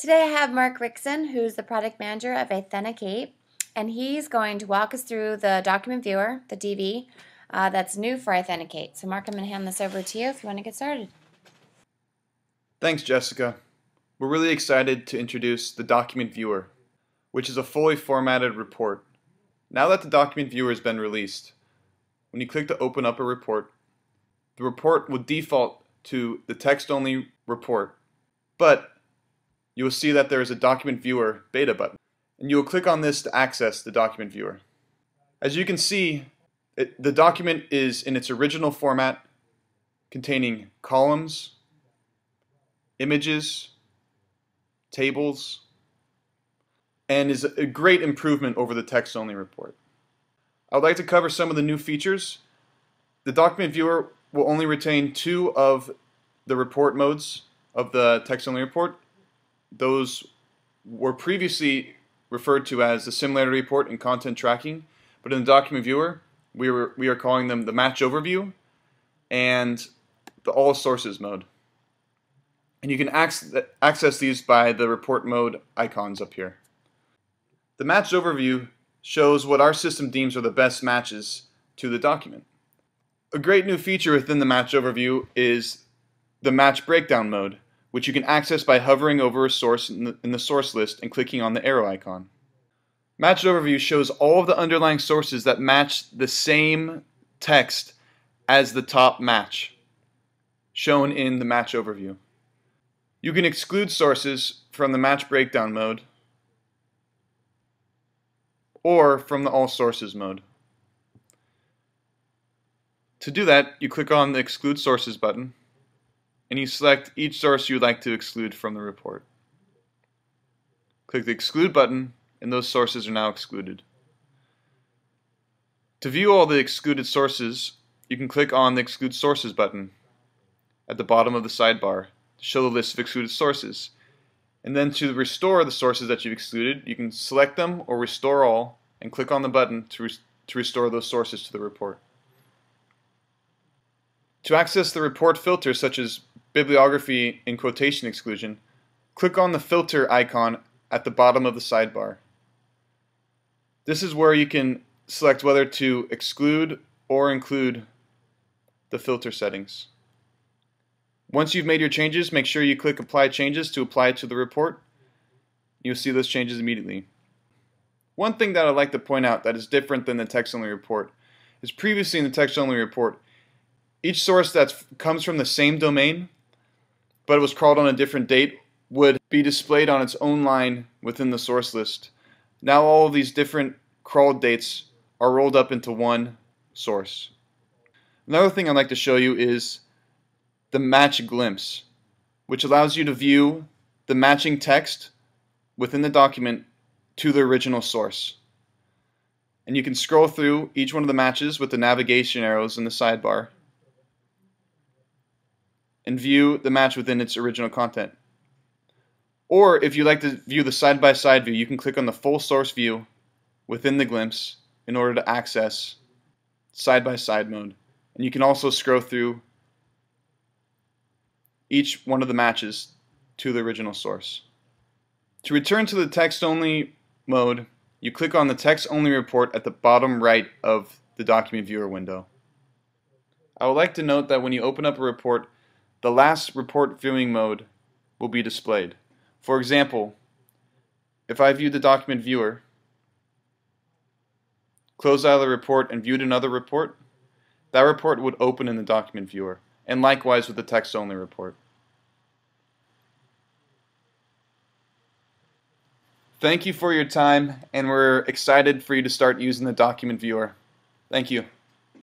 Today I have Mark Rickson, who's the product manager of iThenticate, and he's going to walk us through the document viewer, the DV, uh, that's new for iThenticate. So Mark, I'm going to hand this over to you if you want to get started. Thanks, Jessica. We're really excited to introduce the document viewer, which is a fully formatted report. Now that the document viewer has been released, when you click to open up a report, the report will default to the text-only report, but you will see that there is a Document Viewer beta button, and you will click on this to access the Document Viewer. As you can see, it, the document is in its original format containing columns, images, tables, and is a great improvement over the text-only report. I would like to cover some of the new features. The document viewer will only retain two of the report modes of the text-only report, those were previously referred to as the similarity report and content tracking, but in the document viewer, we, were, we are calling them the match overview and the all sources mode. And you can access these by the report mode icons up here. The match overview shows what our system deems are the best matches to the document. A great new feature within the match overview is the match breakdown mode which you can access by hovering over a source in the, in the, source list and clicking on the arrow icon. Match Overview shows all of the underlying sources that match the same text as the top match, shown in the Match Overview. You can exclude sources from the Match Breakdown mode or from the All Sources mode. To do that, you click on the Exclude Sources button and you select each source you would like to exclude from the report. Click the Exclude button, and those sources are now excluded. To view all the excluded sources, you can click on the Exclude Sources button at the bottom of the sidebar to show the list of excluded sources. And then to restore the sources that you've excluded, you can select them or restore all and click on the button to, to restore those sources to the report. To access the report filters such as bibliography and quotation exclusion, click on the filter icon at the bottom of the sidebar. This is where you can select whether to exclude or include the filter settings. Once you've made your changes, make sure you click Apply Changes to apply to the report. You'll see those changes immediately. One thing that I'd like to point out that is different than the text-only report is previously in the text-only report, each source that comes from the same domain but it was crawled on a different date would be displayed on its own line within the source list. Now all of these different crawled dates are rolled up into one source. Another thing I'd like to show you is the match glimpse, which allows you to view the matching text within the document to the original source. And you can scroll through each one of the matches with the navigation arrows in the sidebar and view the match within its original content. Or if you'd like to view the side-by-side -side view, you can click on the full source view within the glimpse in order to access side-by-side -side mode. And you can also scroll through each one of the matches to the original source. To return to the text-only mode, you click on the text-only report at the bottom right of the document viewer window. I would like to note that when you open up a report, the last report viewing mode will be displayed. For example, if I viewed the document viewer, close out of the report and viewed another report, that report would open in the document viewer, and likewise with the text-only report. Thank you for your time, and we're excited for you to start using the document viewer. Thank you.